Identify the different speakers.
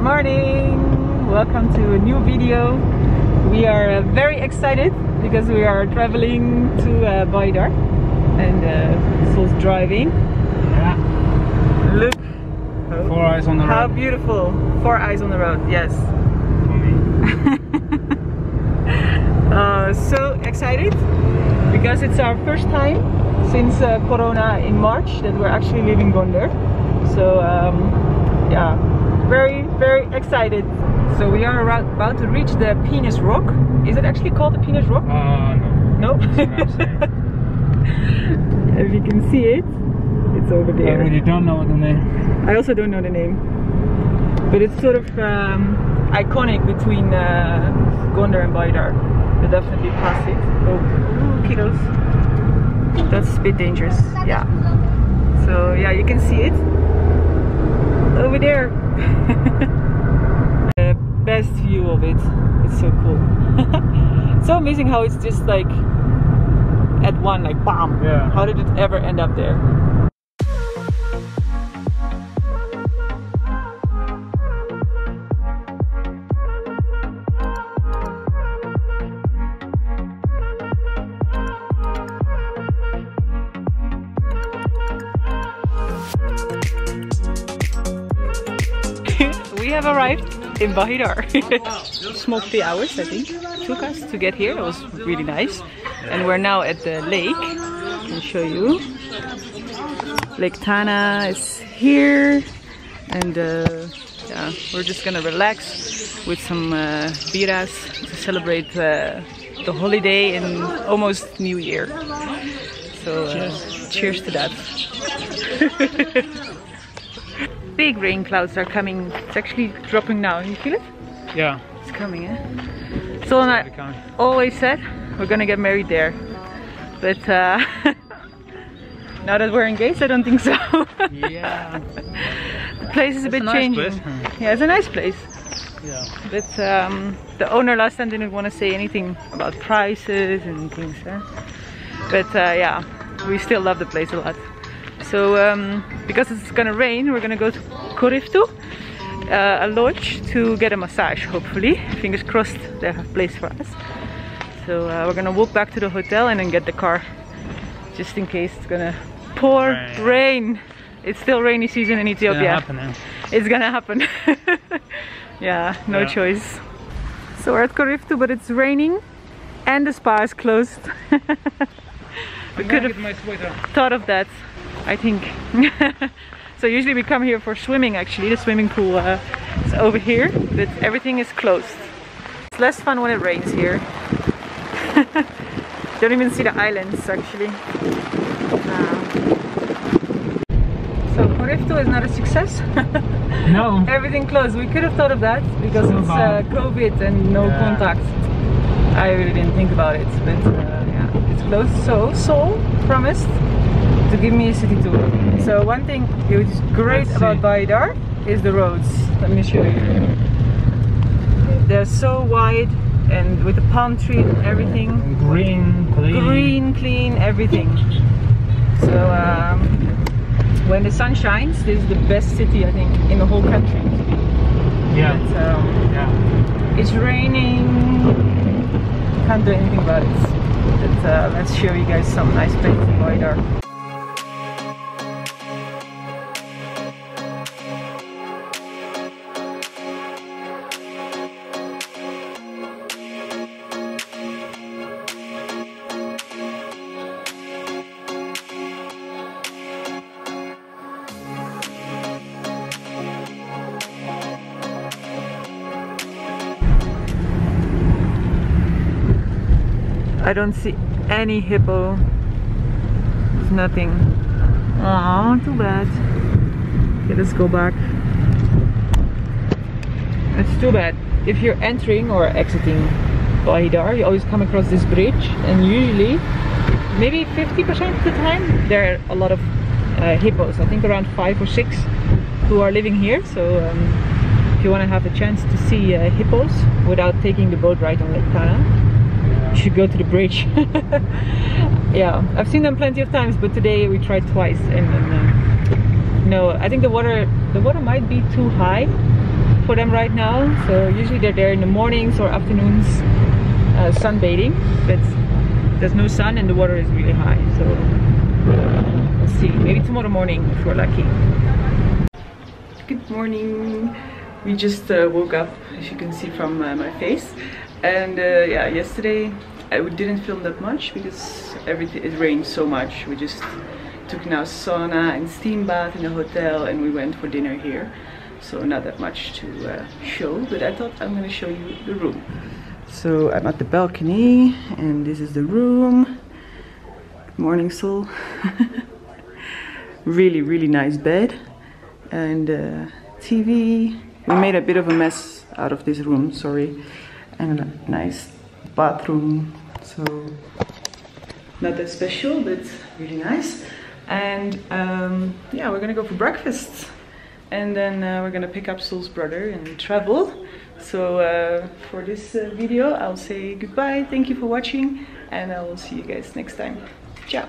Speaker 1: Good morning! Welcome to a new video. We are uh, very excited because we are traveling to uh, Bahir Dar and uh, Sol's driving.
Speaker 2: Yeah.
Speaker 1: Look
Speaker 2: Four eyes on the
Speaker 1: how
Speaker 2: road
Speaker 1: beautiful! Four eyes on the road, yes. Uh, so excited because it's our first time since uh, Corona in March that we're actually leaving Gondar. So um, yeah, very very excited. So we are about about to reach the Penis Rock. Is it actually called the Penis Rock?
Speaker 2: Oh no.
Speaker 1: No.
Speaker 2: That's what I'm saying.
Speaker 1: if you can see it, it's over there.
Speaker 2: I really don't know the name.
Speaker 1: I also don't know the name, but it's sort of um, iconic between uh, Gondar and Bahir Dar. We definitely pass it. Oh, kiddos. That's a bit dangerous. Yeah. So yeah, you can see it over there. the best view of it. It's so cool. it's so amazing how it's just like at one, like bam.
Speaker 2: Yeah.
Speaker 1: How did it ever end up there? We have arrived in Bahir Dar. Smoked three hours, I think, took us to get here. It was really nice. And we're now at the lake. I can show you. Lake Tana is here. And uh, yeah, we're just gonna relax with some uh, biras to celebrate uh, the holiday and almost New Year. So uh, cheers to that. Big rain clouds are coming. It's actually dropping now. You feel it?
Speaker 2: Yeah.
Speaker 1: It's coming, eh? So and I
Speaker 2: coming.
Speaker 1: always said we're gonna get married there, but uh, now that we're engaged, I don't think so.
Speaker 2: Yeah.
Speaker 1: the place is a
Speaker 2: It's
Speaker 1: bit
Speaker 2: a nice
Speaker 1: changing.
Speaker 2: place.
Speaker 1: Yeah, it's a nice place,
Speaker 2: Yeah.
Speaker 1: but um, the owner last time didn't want to say anything about prices and things. Eh? But uh, yeah, we still love the place a lot. So um, because it's gonna rain, we're gonna go to Kuriftu, uh, a lodge to get a massage. Hopefully, fingers crossed, they have a place for us. So uh, we're gonna walk back to the hotel and then get the car, just in case it's gonna pour
Speaker 2: Rain.
Speaker 1: rain. It's still rainy season in
Speaker 2: It's gonna
Speaker 1: Ethiopia.
Speaker 2: happen?
Speaker 1: It's gonna happen. yeah, no
Speaker 2: Yeah.
Speaker 1: choice. So we're at Kuriftu, but it's raining and the spa is closed. we could have
Speaker 2: get my sweater.
Speaker 1: thought of that, I think. so usually we come here for swimming actually. The swimming pool uh, is over here, but everything is closed. It's less fun when it rains here. Don't even see the islands actually. Uh, so Kuriftu is not a success.
Speaker 2: No.
Speaker 1: Everything closed. We could have thought of that because
Speaker 2: So
Speaker 1: it's uh. COVID and no
Speaker 2: Yeah.
Speaker 1: contact. I really didn't think about it, but uh, yeah, it's closed. So Sol promised to give me a city tour. So one thing which is great about.
Speaker 2: Bahir
Speaker 1: Dar is the roads. Let me show you. They're so wide and with the palm tree and everything
Speaker 2: Green, clean.
Speaker 1: green, clean, everything. So um, when the sun shines, this is the best city I think in the whole country.
Speaker 2: Yeah.
Speaker 1: But, um,
Speaker 2: Yeah.
Speaker 1: it's raining. Can't do anything about it. But uh, let's show you guys some nice places in Bahir Dar. I don't see any hippo. There's nothing. Aw, too bad. Okay, let's go back. It's too bad. If you're entering or exiting Bahir Dar, you always come across this bridge, and usually, maybe 50% of the time, there are a lot of uh, hippos. I think around five or six who are living here. So um, if you want to have a chance to see uh, hippos without taking the boat ride on Lake Tana, you should go to the bridge. yeah, I've seen them plenty of times, but today we tried twice, and, and uh, no, I think the water the water might be too high for them right now. So usually they're there in the mornings or afternoons uh, sunbathing. But there's no sun and the water is really high. So we'll see. Maybe tomorrow morning if we're lucky. Good morning. We just uh, woke up, as you can see from uh, my face. And uh, yeah, yesterday I didn't film that much because everything it rained so much. We just took now sauna and steam bath in the hotel and we went for dinner here. So not that much to uh, show, but I thought I'm gonna show you the room. So I'm at the balcony and this is the room. Morning, Sol. really, really nice bed and uh, TV. We made a bit of a mess out of this room, sorry. And a nice bathroom, so not that special, but really nice. And um, yeah, we're gonna go for breakfast. And then uh, we're gonna pick up Sol's brother and travel. So uh, for this uh, video, I'll say goodbye. Thank you for watching, and I will see you guys next time. Ciao.